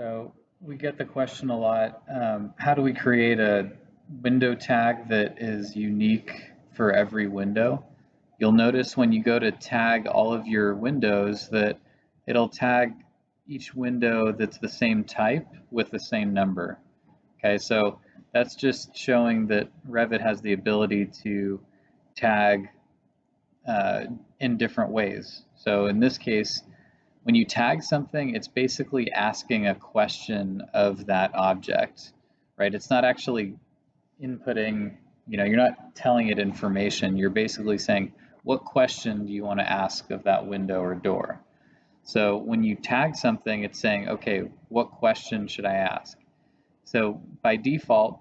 So we get the question a lot, um, how do we create a window tag that is unique for every window? You'll notice when you go to tag all of your windows that it'll tag each window that's the same type with the same number. Okay, so that's just showing that Revit has the ability to tag uh, in different ways. So in this case, when you tag something, it's basically asking a question of that object, right? It's not actually inputting, you know, you're not telling it information. You're basically saying, what question do you want to ask of that window or door? So when you tag something, it's saying, okay, what question should I ask? So by default,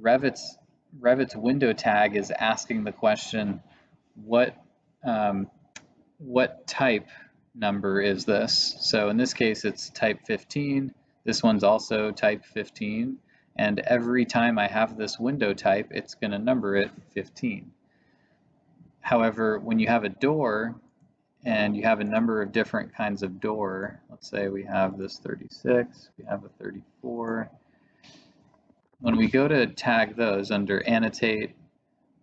Revit's, Revit's window tag is asking the question, what, um, what type number is this? So in this case, it's type 15. This one's also type 15. And every time I have this window type, it's going to number it 15. However, when you have a door and you have a number of different kinds of door, let's say we have this 36, we have a 34. When we go to tag those under annotate,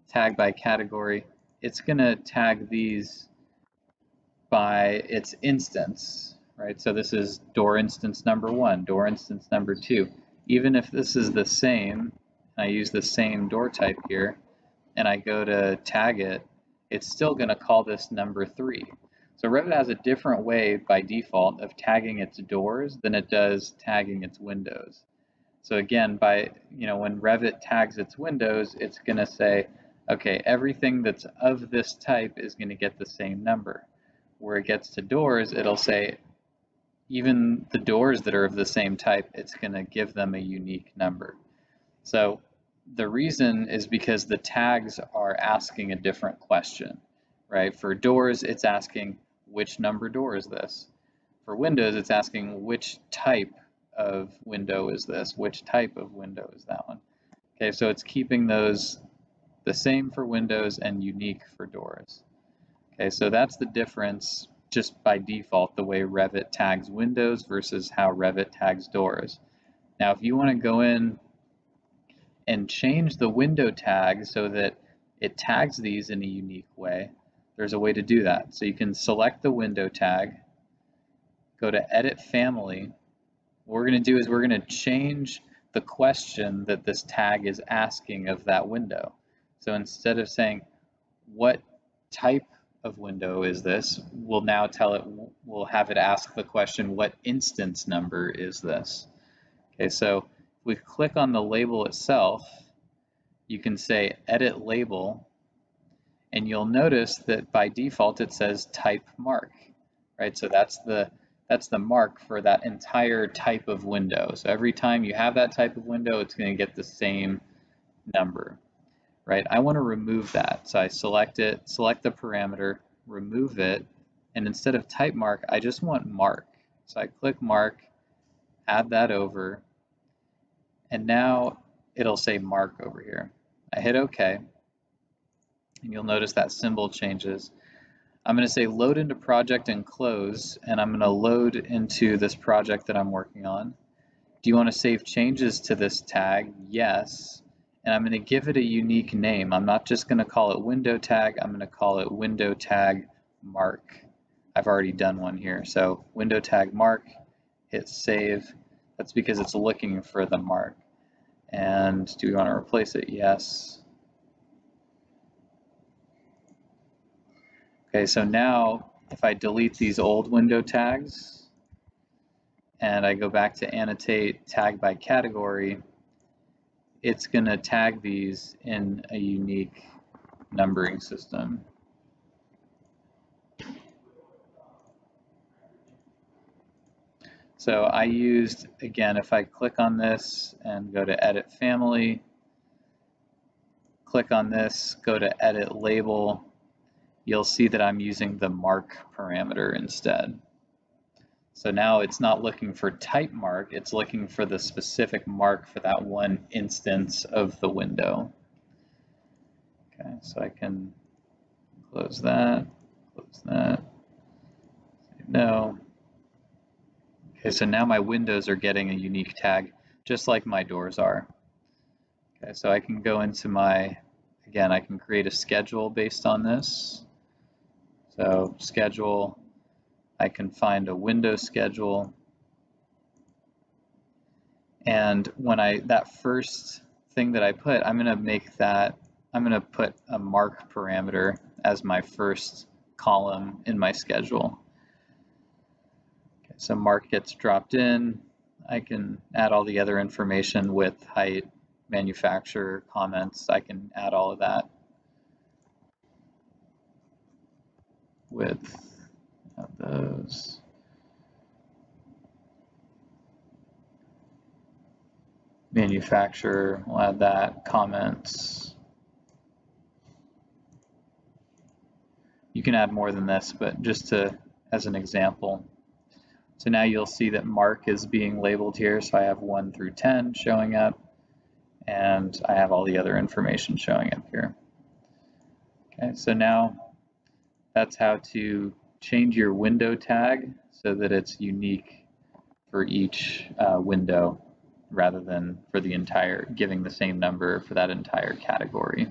tag by category, it's going to tag these by its instance, right? So this is door instance number one, door instance number two. Even if this is the same, I use the same door type here, and I go to tag it, it's still going to call this number three. So Revit has a different way by default of tagging its doors than it does tagging its windows. So again, by you know when Revit tags its windows, it's going to say, okay, everything that's of this type is going to get the same number where it gets to doors, it'll say even the doors that are of the same type, it's going to give them a unique number. So the reason is because the tags are asking a different question, right? For doors, it's asking which number door is this? For windows, it's asking which type of window is this? Which type of window is that one? Okay, so it's keeping those the same for windows and unique for doors. Okay, so that's the difference just by default, the way Revit tags windows versus how Revit tags doors. Now, if you want to go in and change the window tag so that it tags these in a unique way, there's a way to do that. So you can select the window tag, go to Edit Family. What we're going to do is we're going to change the question that this tag is asking of that window. So instead of saying, what type of window is this, we'll now tell it, we'll have it ask the question, what instance number is this? Okay, so if we click on the label itself, you can say edit label, and you'll notice that by default it says type mark, right? So that's the that's the mark for that entire type of window. So every time you have that type of window, it's going to get the same number right? I want to remove that. So I select it, select the parameter, remove it, and instead of type mark, I just want mark. So I click mark, add that over, and now it'll say mark over here. I hit OK, and you'll notice that symbol changes. I'm going to say load into project and close, and I'm going to load into this project that I'm working on. Do you want to save changes to this tag? Yes and I'm going to give it a unique name. I'm not just going to call it window tag, I'm going to call it window tag mark. I've already done one here. So window tag mark, hit save. That's because it's looking for the mark. And do we want to replace it? Yes. Okay, so now if I delete these old window tags and I go back to annotate tag by category, it's going to tag these in a unique numbering system. So I used, again, if I click on this and go to edit family, click on this, go to edit label, you'll see that I'm using the mark parameter instead. So now it's not looking for type mark, it's looking for the specific mark for that one instance of the window. Okay, so I can close that, close that, no. Okay, so now my windows are getting a unique tag, just like my doors are. Okay, so I can go into my, again, I can create a schedule based on this. So schedule, I can find a window schedule. And when I, that first thing that I put, I'm gonna make that, I'm gonna put a mark parameter as my first column in my schedule. Okay, so mark gets dropped in. I can add all the other information with height, manufacturer, comments. I can add all of that. Width of those. Manufacturer, we'll add that, comments. You can add more than this, but just to, as an example. So now you'll see that mark is being labeled here. So I have one through 10 showing up and I have all the other information showing up here. Okay, so now that's how to change your window tag so that it's unique for each uh, window rather than for the entire, giving the same number for that entire category.